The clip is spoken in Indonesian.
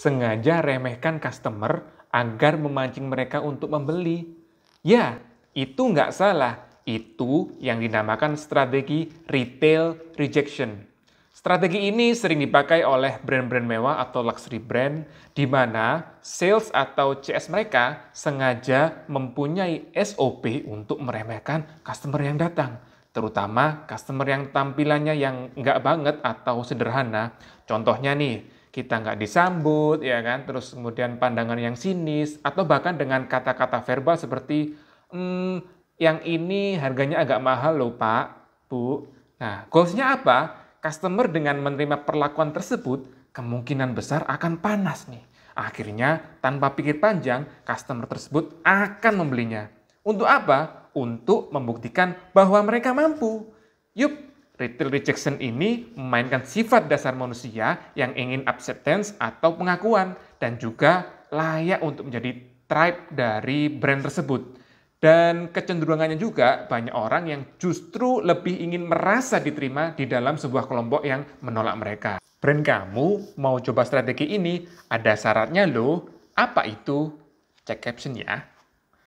sengaja remehkan customer agar memancing mereka untuk membeli. Ya, itu nggak salah. Itu yang dinamakan strategi retail rejection. Strategi ini sering dipakai oleh brand-brand mewah atau luxury brand di mana sales atau CS mereka sengaja mempunyai SOP untuk meremehkan customer yang datang. Terutama customer yang tampilannya yang nggak banget atau sederhana. Contohnya nih, kita nggak disambut, ya kan? Terus kemudian pandangan yang sinis, atau bahkan dengan kata-kata verbal seperti, hmm, yang ini harganya agak mahal loh pak, bu. Nah, goalsnya apa? customer dengan menerima perlakuan tersebut kemungkinan besar akan panas nih. Akhirnya, tanpa pikir panjang, customer tersebut akan membelinya. Untuk apa? Untuk membuktikan bahwa mereka mampu. Yup, retail rejection ini memainkan sifat dasar manusia yang ingin acceptance atau pengakuan dan juga layak untuk menjadi tribe dari brand tersebut. Dan kecenderungannya juga banyak orang yang justru lebih ingin merasa diterima di dalam sebuah kelompok yang menolak mereka. Brand kamu mau coba strategi ini, ada syaratnya loh. Apa itu? Cek caption ya.